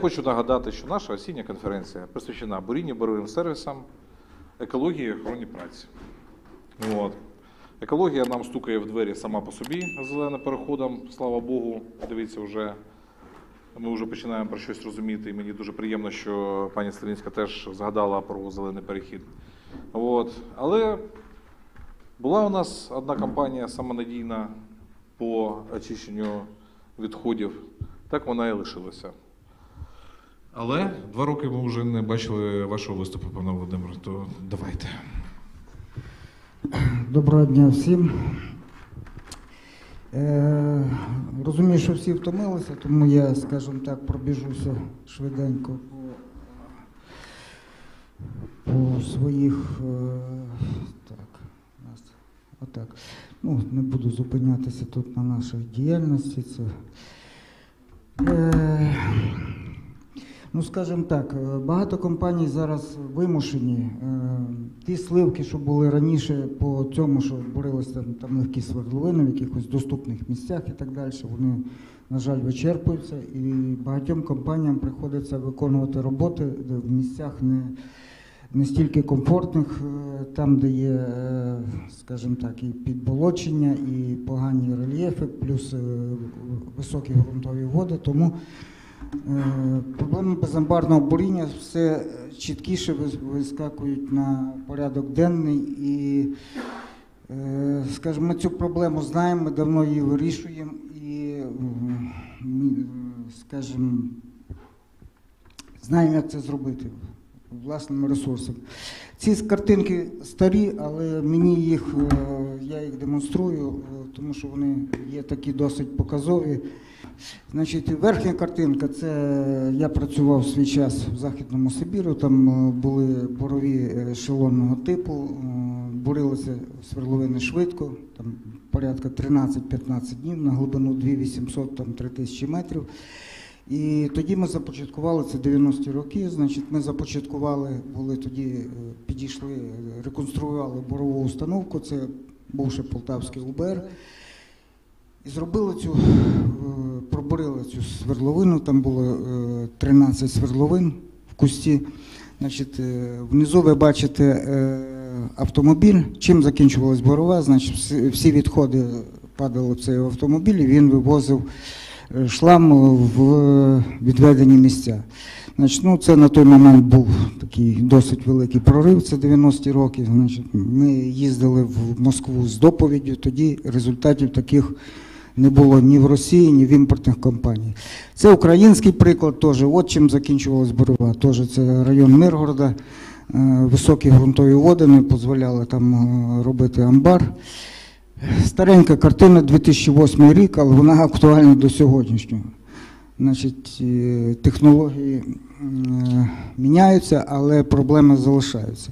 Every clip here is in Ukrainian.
хочу нагадати, що наша осіння конференція присвячена бурінню боровим сервісам, екології і охороні праці. От. Екологія нам стукає в двері сама по собі зеленим переходом, слава Богу. Дивіться, вже ми вже починаємо про щось розуміти, і мені дуже приємно, що пані Стрілінська теж згадала про зелений перехід. От. Але була у нас одна компанія самонадійна по очищенню відходів, так вона і лишилася. Але два роки ми вже не бачили вашого виступу, пане Володимире, то давайте. Доброго дня всім. Е, розумію, що всі втомилися, тому я, скажімо так, пробіжуся швиденько по, по своїх. Е, так, нас, отак. Ну, не буду зупинятися тут на нашій діяльності. Це, е, Ну, скажімо так, е, багато компаній зараз вимушені. е, Ті сливки, що були раніше по цьому, що борилися там, там легкі свердловини в якихось доступних місцях і так далі, вони, на жаль, вичерпуються. І багатьом компаніям приходиться виконувати роботи в місцях не, не стільки комфортних, е, там, де є, скажімо так, і підболочення, і погані рельєфи, плюс високі ґрунтові води. Тому Проблеми безамбарного буріння все чіткіше вискакують на порядок денний і, е, скажімо, ми цю проблему знаємо, ми давно її вирішуємо і, скажімо, знаємо, як це зробити власними ресурсами. Ці картинки старі, але мені їх, е, я їх демонструю, е, тому що вони є такі досить показові. Значить, верхня картинка це я працював свій час в Західному Сибіру. Там е, були борові ешелонного типу, бурилися свердловини швидко, там порядка 13-15 днів на глибину 2800 там 3000 метрів. І тоді ми започаткували це 90-ті роки. Значить, ми започаткували, були тоді, е, підійшли, е, реконструювали борову установку. Це бувши Полтавський УБР. І зробили цю, е, пробурили цю свердловину, там було е, 13 свердловин в кусті. Значить, внизу ви бачите автомобіль. Чим закінчувалась борова? Значить, всі- відходи падали в цей автомобіль, і він вивозив шлам в відведені місця. Значить, ну, це на той момент був такий досить великий прорив, це 90-ті роки. Значить, ми їздили в Москву з доповіддю, тоді результатів таких не було ні в Росії, ні в імпортних компаній. Це український приклад теж. От чим закінчувалась борова. Теж це район Миргорода. Е, Високі ґрунтові води не дозволяли там е, робити амбар. Старенька картина 2008 рік, але вона актуальна до сьогоднішнього. Значить, е, технології е, міняються, але проблеми залишаються.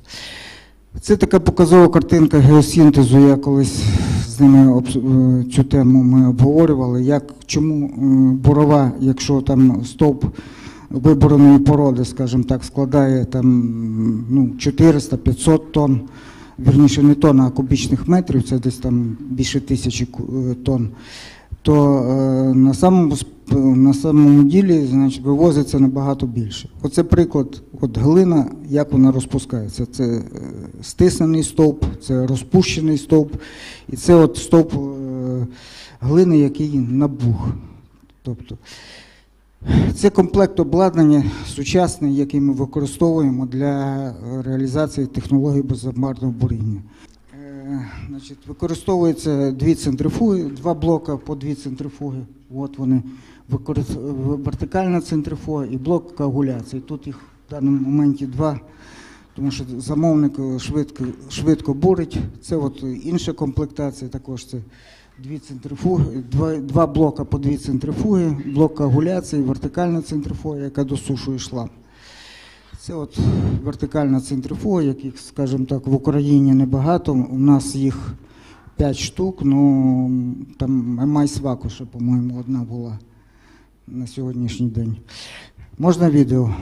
Це така показова картинка геосінтезу. Я колись з ними е, цю тему ми обговорювали. Як, чому борова, якщо там стовп вибореної породи, скажімо так, складає там ну, 400-500 тонн, вірніше не тонн, а кубічних метрів, це десь там більше тисячі е, тонн, то е, на самому на самому ділі значить, вивозиться набагато більше. Оце приклад, от глина, як вона розпускається. Це е, стиснений стовп, це розпущений стовп, і це от стовп глини, який набух. Тобто, це комплект обладнання сучасний, який ми використовуємо для реалізації технологій безамбарного буріння. Е, Значить, використовується дві центрифуги, два блока по дві центрифуги. От вони вертикальна центрифуга і блок коагуляції. Тут їх в даному моменті два, тому що замовник швидко, швидко бурить. Це от інша комплектація, також це дві центрифуги, два, два блока по дві центрифуги, блок коагуляції, вертикальна центрифуга, яка досушує шлам. Це от вертикальна центрифуга, яких, скажімо так, в Україні небагато. У нас їх 5 штук, ну там Майсваку ще, по-моєму, одна була на сьогоднішній день. Можна відео?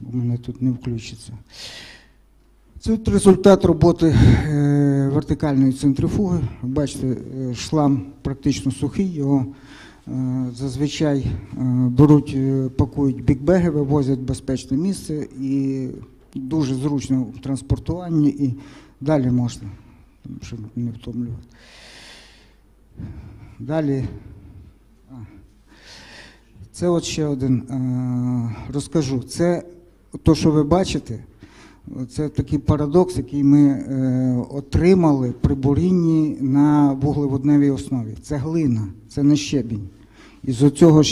У мене тут не включиться. Це результат роботи е, вертикальної центрифуги. Бачите, е, шлам практично сухий, його Е, Зазвичай беруть, пакують бікбеги, вивозять в безпечне місце і дуже зручно в транспортуванні і далі можна, щоб не втомлювати. Далі. Це от ще один розкажу. Це то, що ви бачите, це такий парадокс, який ми е, отримали при бурінні на вуглеводневій основі. Це глина, це не щебінь. І з оцього е,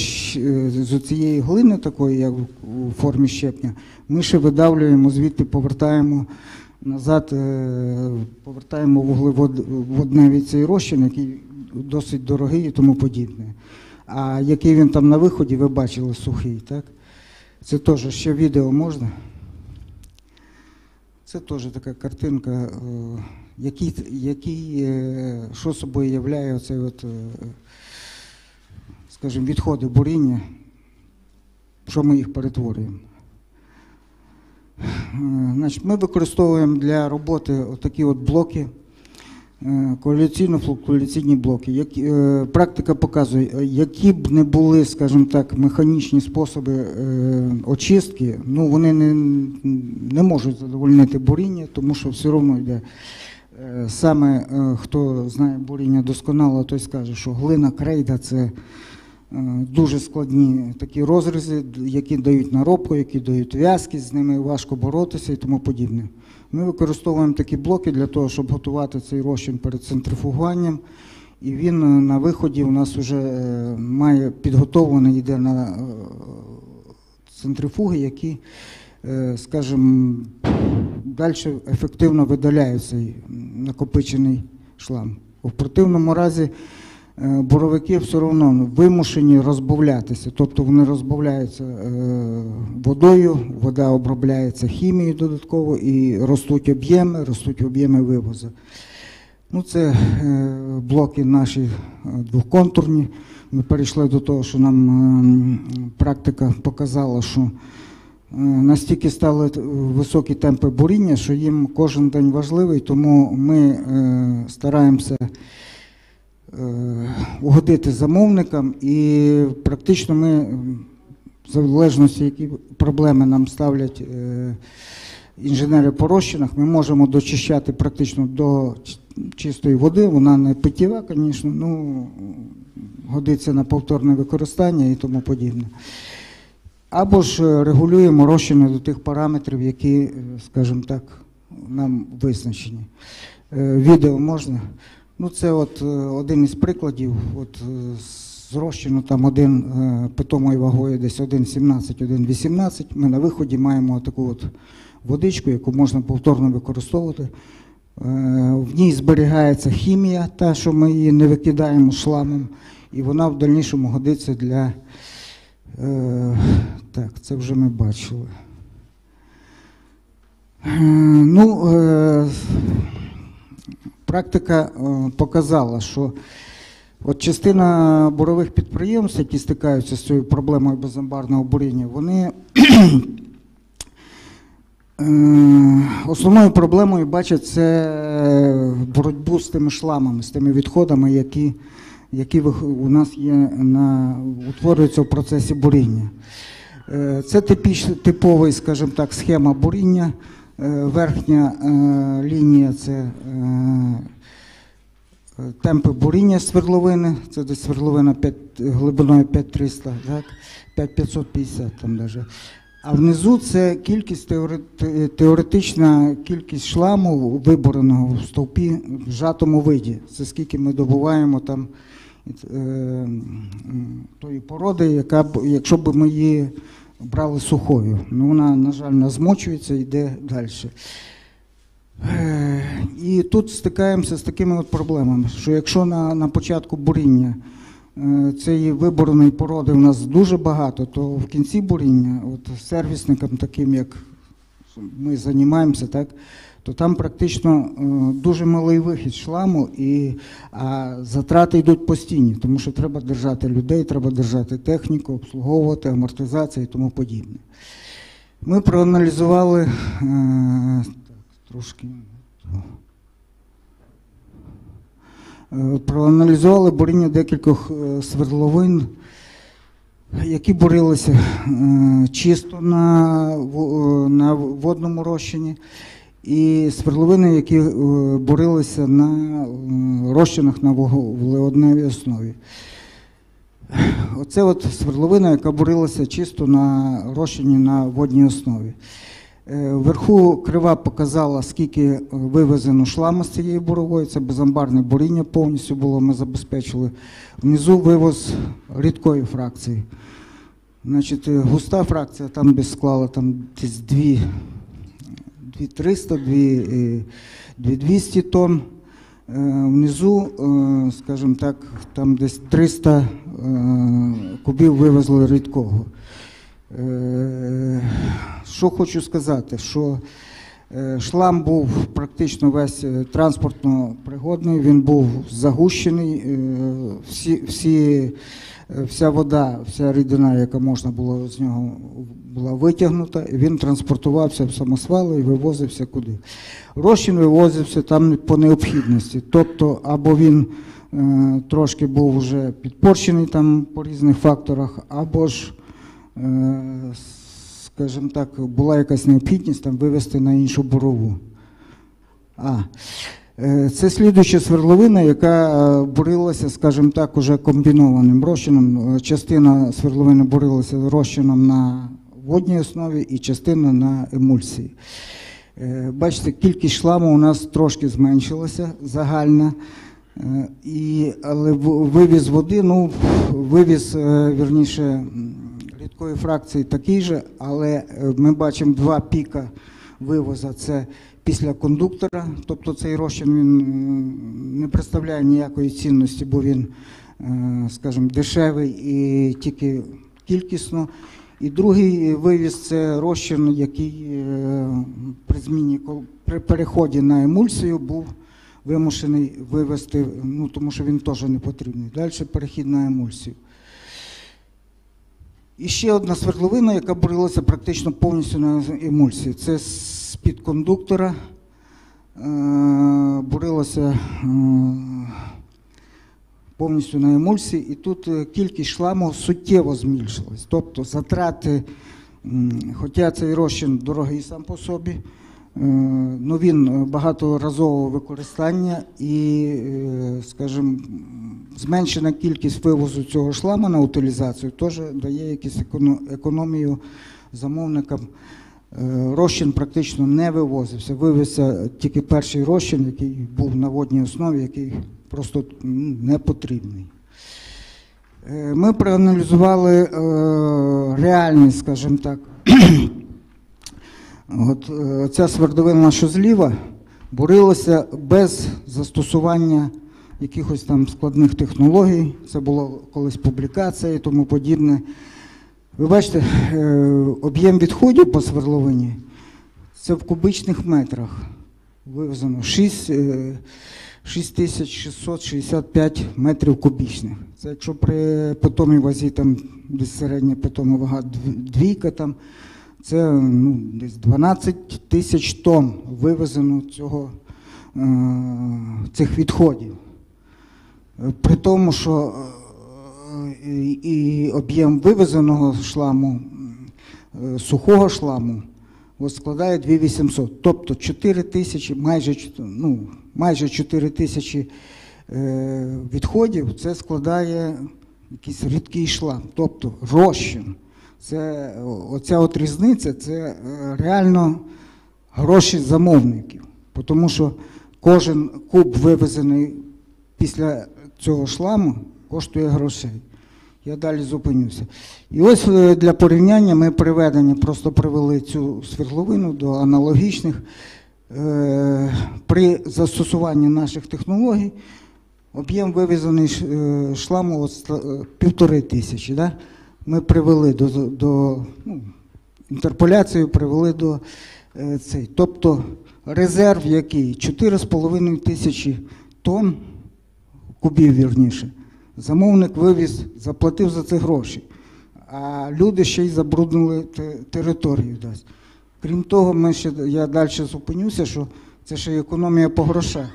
з цієї глини, такої, як у формі щепня, ми ще видавлюємо, звідти повертаємо назад, е, повертаємо вуглеводневий цей розчин, який досить дорогий і тому подібне. А який він там на виході, ви бачили сухий, так? Це теж ще відео можна. Це теж така картинка, е, який, який, е, що собою являє оцей от, е, скажімо, відходи буріння, що ми їх перетворюємо. Значить, ми використовуємо для роботи такі от блоки, е, коаліційно-флуктуаційні блоки. Які, е, практика показує, е, які б не були, скажімо так, механічні способи очистки, ну вони не, не можуть задовольнити буріння, тому що все одно йде. Саме хто знає буріння досконало, той скаже, що глина крейда це дуже складні такі розрізи, які дають наробку, які дають в'язкість, з ними важко боротися і тому подібне. Ми використовуємо такі блоки для того, щоб готувати цей розчин перед центрифугуванням. І він е, на виході у нас вже е, має підготовлений, йде на е, центрифуги, які, скажімо, далі ефективно видаляють цей накопичений шлам. У противному разі е, боровики все одно вимушені розбавлятися, тобто вони розбавляються е, водою, вода обробляється хімією додатково і ростуть об'єми, ростуть об'єми вивозу. Ну, це е, блоки наші двохконтурні. Ми перейшли до того, що нам практика показала, що настільки стали високі темпи буріння, що їм кожен день важливий, тому ми стараємося угодити замовникам і практично ми, в залежності, які проблеми нам ставлять е, інженери по розчинах, ми можемо дочищати практично до чистої води. Вона не питєва, звісно, ну годиться на повторне використання і тому подібне. Або ж е, регулюємо розчини до тих параметрів, які, е, скажімо так, нам визначені. Е, Відео можна. Ну, це от е, один із прикладів. От е, з розчину там один е, питомою вагою десь 1,17, 1,18. Ми на виході маємо таку от водичку, яку можна повторно використовувати. В ній зберігається хімія, та, що ми її не викидаємо шламом, і вона в дальнішому годиться для. Так, це вже ми бачили. Ну, практика е, показала, що от частина бурових підприємств, які стикаються з цією проблемою безамбарного буріння, вони е, основною проблемою бачать це боротьбу з тими шламами, з тими відходами, які, які у нас є на, утворюються в процесі буріння. Е, Це типіч, типовий, скажімо так, схема буріння. Е, Верхня е, лінія це е, темпи буріння свердловини, це десь свердловина 5, глибиною 5300, так? 5550 там даже. А внизу це кількість теоре- теоретична кількість шламу вибореного в стовпі в жатому виді. Це скільки ми добуваємо там е, тої породи, яка якщо б ми її брали сухою. Ну, вона, на жаль, не змочується і йде далі. Е, І тут стикаємося з такими от проблемами, що якщо на, на початку буріння е, цієї виборної породи у нас дуже багато, то в кінці буріння, от сервісникам, таким як ми займаємося, так, то там практично е, дуже малий вихід шламу, і, а затрати йдуть постійні, тому що треба держати людей, треба держати техніку, обслуговувати, амортизація і тому подібне. Ми проаналізували е, так, трошки. Е, Проаналізували буріння декількох свердловин, які бурилися чисто на, на водному розчині, і свердловини, які е, бурилися на розчинах на вугле- вуглеводневій основі. Оце от свердловина, яка бурилася чисто на розчині на водній основі. Е, Вверху крива показала, скільки е, вивезено шламу з цієї бурової. Це безамбарне буріння повністю було. Ми забезпечили. Внизу вивоз рідкої фракції. Значить, густа фракція там би склала там десь 2, 2300, 2, е, 2200 тонн. Е, Внизу, е, скажімо так, там десь 300 е, кубів вивезли рідкого. Що хочу сказати, що шлам був практично весь транспортно пригодний, він був загущений, всі, всі, вся вода, вся рідина, яка можна було з нього була витягнута, він транспортувався в самосвали і вивозився куди. Розчин вивозився там по необхідності. Тобто, або він е, трошки був вже підпорчений там по різних факторах, або ж е, скажімо так, була якась необхідність там вивести на іншу бурову. А, це слідуюча свердловина, яка е, бурилася, скажімо так, уже комбінованим розчином. Е, Частина свердловини бурилася розчином на водній основі і частина на емульсії. Е, Бачите, кількість шламу у нас трошки зменшилася загальна. Е, І, але вивіз води, ну, вивіз, е, вірніше, рідкої фракції такий же, але е, ми бачимо два піка вивоза. Це після кондуктора, тобто цей розчин він не представляє ніякої цінності, бо він, е, скажімо, дешевий і тільки кількісно. І другий вивіз це розчин, який е, при зміні при переході на емульсію був вимушений вивести, ну тому що він теж не потрібний. Далі перехід на емульсію. І ще одна свердловина, яка бурилася практично повністю на емульсії. Це з-під кондуктора. Е, бурилася е, повністю на емульсії, і тут е, кількість шламу суттєво збільшилась. Тобто затрати, хоча цей розчин дорогий сам по собі, ну він багаторазового використання і, скажімо, зменшена кількість вивозу цього шламу на утилізацію теж дає якусь економію замовникам. Е, Розчин практично не вивозився. Вивезся тільки перший розчин, який був на водній основі, який просто не потрібний. Е, Ми проаналізували е, реальність, скажімо так. От ця свердловина, що зліва, бурилася без застосування якихось там складних технологій. Це було колись публікація і тому подібне. Ви бачите, е, об'єм відходів по свердловині це в кубичних метрах вивезено 6, е, 6665 метрів кубічних. Це якщо при питомій вазі там десь середня питома вага двійка, там, це ну, десь 12 тисяч тонн вивезено цього, е, цих відходів. При тому, що і, і об'єм вивезеного шламу, е, сухого шламу, складає 2800. Тобто 4 тисячі, майже, ну, майже 4 тисячі е, відходів, це складає якийсь рідкий шлам, тобто розчин. Це, оця от різниця це е, реально гроші замовників. Тому що кожен куб вивезений після цього шламу коштує грошей. Я далі зупинюся. І ось е, для порівняння ми приведені, просто привели цю свердловину до аналогічних. Е, При застосуванні наших технологій об'єм вивезений е, шламу півтори тисячі. Да? Ми привели до, до ну, інтерполяцію, привели до цей. Тобто резерв який 4,5 тисячі тонн кубів вірніше. Замовник вивіз, заплатив за це гроші. А люди ще й забруднили територію. Дасть. Крім того, ми ще, я далі зупинюся, що це ще економія по грошах.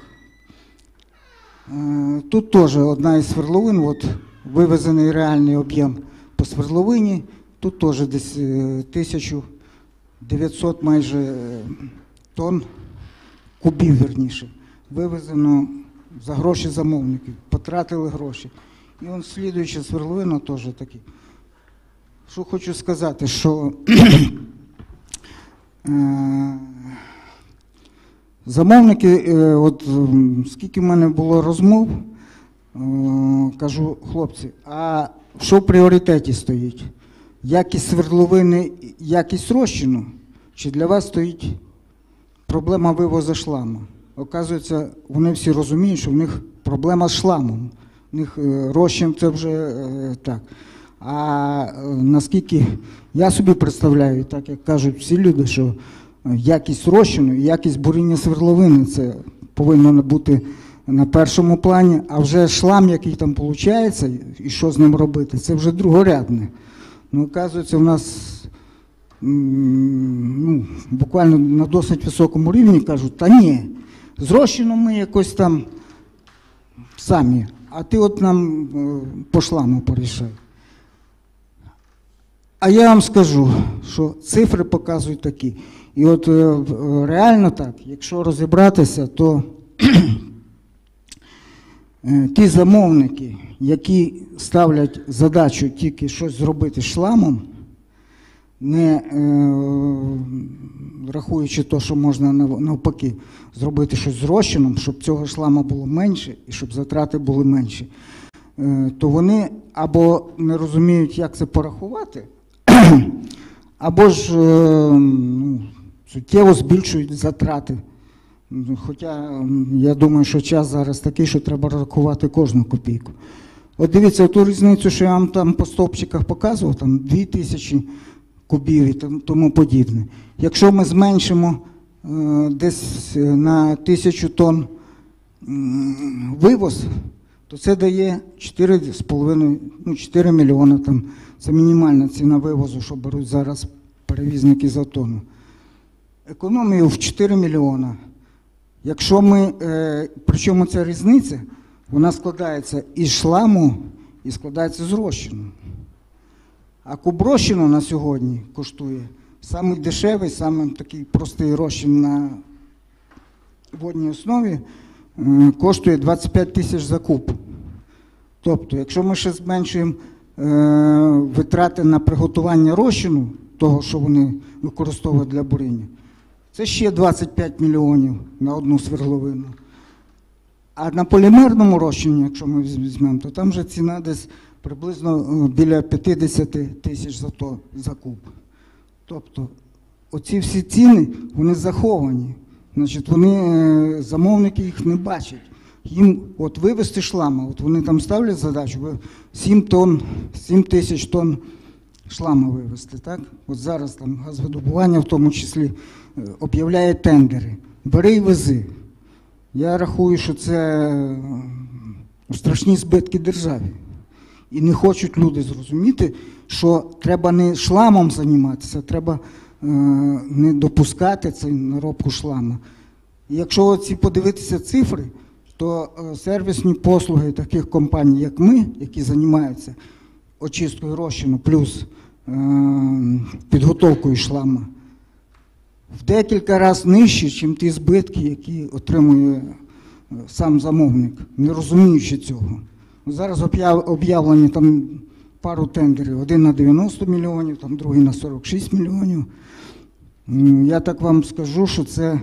Е, Тут теж одна із свердловин, от вивезений реальний об'єм по свердловині. Тут теж десь е, 1900 майже е, тонн кубів, верніше, вивезено за гроші замовників, потратили гроші. І он слідуюча свердловина теж такі. Що хочу сказати, що е, замовники, е, от скільки в мене було розмов, е, кажу, хлопці, а що в пріоритеті стоїть? Якість свердловини, якість розчину? Чи для вас стоїть проблема вивозу шламу? Оказується, вони всі розуміють, що в них проблема з шламом. Них е, розчин це вже е, так. А е, наскільки я собі представляю, так як кажуть всі люди, що якість розчину і якість буріння свердловини це повинно бути на першому плані, а вже шлам, який там виходить, і що з ним робити, це вже другорядне. Ну, оказується, в нас ну, буквально на досить високому рівні кажуть, та ні, з розчином ми якось там самі, а ти от нам е, по шламу порішай. А я вам скажу, що цифри показують такі. І от е, е, реально так, якщо розібратися, то ті замовники, які ставлять задачу тільки щось зробити шламом, не е, рахуючи те, що можна навпаки зробити щось з розчином, щоб цього шлама було менше і щоб затрати були менші, е, то вони або не розуміють, як це порахувати, або ж е, ну, суттєво збільшують затрати. Хоча я думаю, що час зараз такий, що треба рахувати кожну копійку. От дивіться, ту різницю, що я вам там по стовпчиках показував, там 2 тисячі кубів і тому подібне. Якщо ми зменшимо е, десь е, на тисячу тонн вивоз, то це дає 4,5, ну 4 мільйони там. Це мінімальна ціна вивозу, що беруть зараз перевізники за тонну. Економію в 4 мільйона. Якщо ми, е, причому ця різниця, вона складається із шламу і складається з розчину. А куб розчину на сьогодні коштує самий дешевий, самий такий простий розчин на водній основі е, коштує 25 тисяч за куб. Тобто, якщо ми ще зменшуємо е, витрати на приготування розчину, того, що вони використовують для буріння, це ще 25 мільйонів на одну свердловину. А на полімерному розчині, якщо ми візьмемо, то там вже ціна десь приблизно е, біля 50 тисяч за, то, за. Тобто, оці всі ціни, вони заховані. Значить, вони, е, замовники їх не бачать. Їм от вивезти шлама, от вони там ставлять задачу, ви 7 тонн, 7 тисяч тонн шлама вивезти. Так? От зараз там газовидобування в тому числі е, об'являє тендери. Бери і вези. Я рахую, що це страшні збитки державі. І не хочуть люди зрозуміти, що треба не шламом займатися, треба е, не допускати цю наробку шлама. І якщо ці подивитися цифри, то е, сервісні послуги таких компаній, як ми, які займаються очисткою розчину, плюс е, підготовкою шлама, в декілька разів нижчі, ніж ті збитки, які отримує е, сам замовник, не розуміючи цього. Ну, Зараз об'явлені там пару тендерів, один на 90 мільйонів, там другий на 46 мільйонів. Я так вам скажу, що це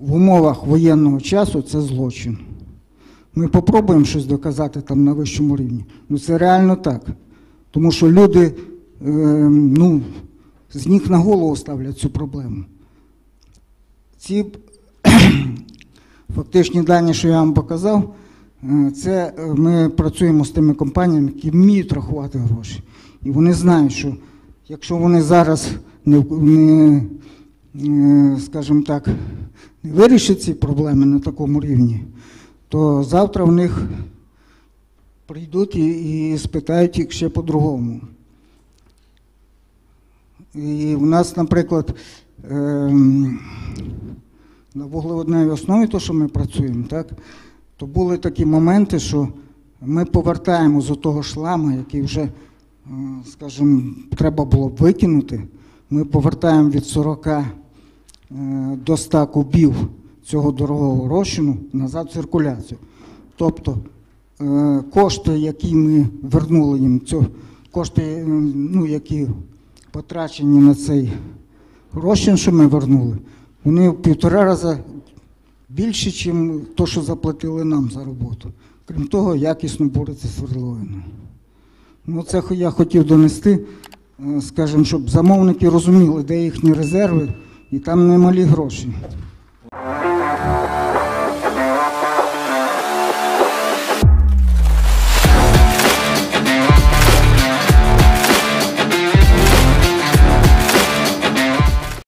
в умовах воєнного часу це злочин. Ми попробуємо щось доказати там на вищому рівні. Ну це реально так. Тому що люди е, ну, з ніг на голову ставлять цю проблему. Ці фактичні дані, що я вам показав, це е, ми працюємо з тими компаніями, які вміють рахувати гроші. І вони знають, що якщо вони зараз не, не е, скажімо так, не вирішать ці проблеми на такому рівні, то завтра в них прийдуть і, і спитають їх ще по-другому. І в нас, наприклад, ем, на вуглеводневій основі, то, що ми працюємо, так, то були такі моменти, що ми повертаємо з того шлама, який вже, е, скажімо, треба було б викинути. Ми повертаємо від 40 е, до 100 кубів цього дорогого розчину назад в циркуляцію. Тобто е, кошти, які ми вернули їм, кошти, ну, які потрачені на цей розчин, що ми вернули, вони в півтора рази більше, ніж те, що заплатили нам за роботу. Крім того, якісно бореться з свердловиною. Ну, це я хотів донести, е, скажімо, щоб замовники розуміли, де їхні резерви, і там немалі гроші.